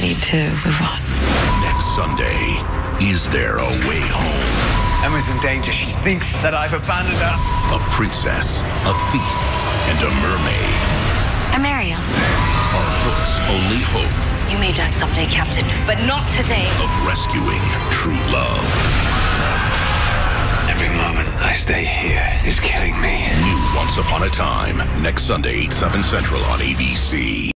need to move on. Next Sunday, is there a way home? Emma's in danger. She thinks that I've abandoned her. A princess, a thief, and a mermaid. I'm Ariel. Our Hook's only hope You may die someday, Captain, but not today. of rescuing true love. Every moment I stay here is killing me. New Once Upon a Time, next Sunday, 8, 7 Central on ABC.